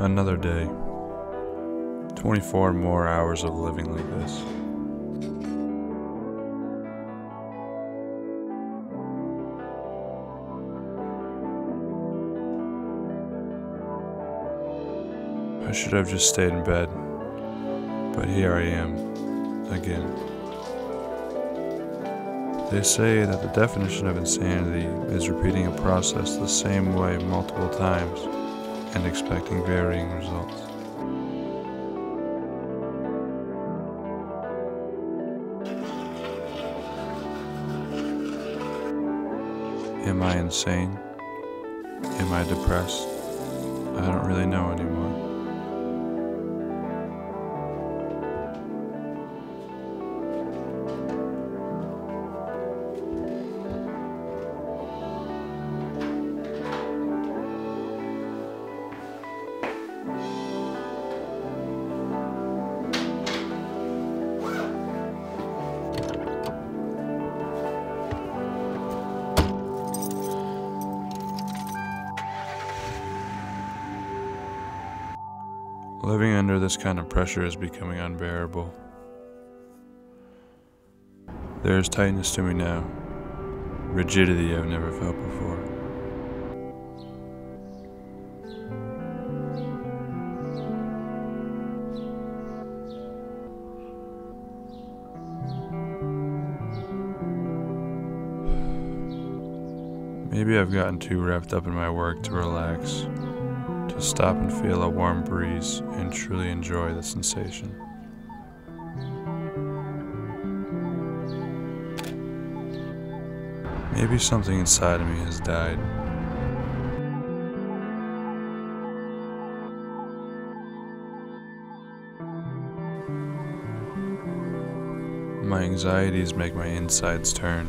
Another day. 24 more hours of living like this. I should have just stayed in bed, but here I am, again. They say that the definition of insanity is repeating a process the same way multiple times and expecting varying results. Am I insane? Am I depressed? I don't really know anymore. Living under this kind of pressure is becoming unbearable. There is tightness to me now, rigidity I've never felt before. Maybe I've gotten too wrapped up in my work to relax, stop and feel a warm breeze and truly enjoy the sensation. Maybe something inside of me has died. My anxieties make my insides turn.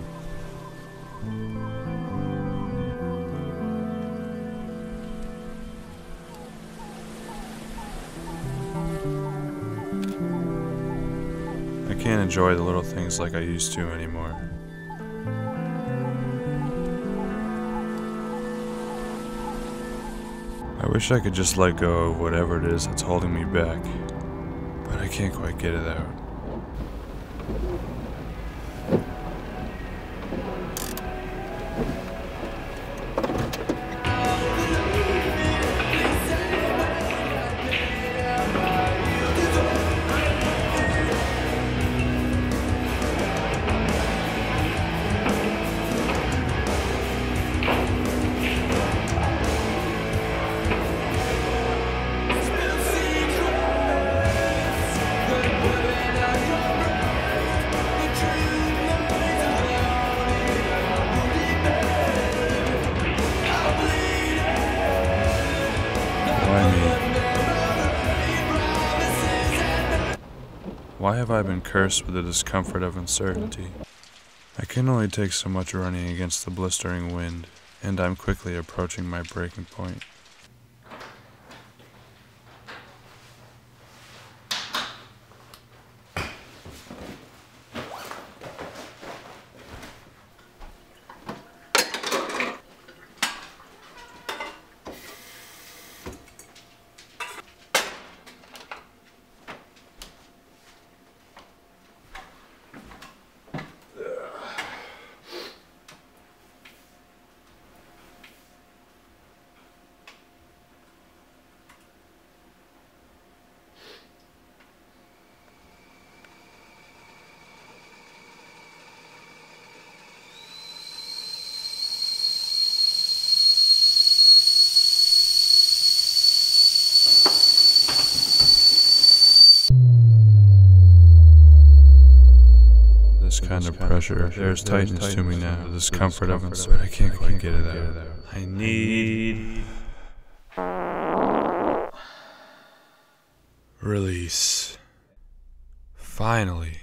I can't enjoy the little things like I used to anymore. I wish I could just let go of whatever it is that's holding me back, but I can't quite get it out. Why me? Why have I been cursed with the discomfort of uncertainty? I can only take so much running against the blistering wind, and I'm quickly approaching my breaking point. This kind of pressure, there's tightness to me now, the discomfort of it, but I can't quite get it out. I need release. Finally.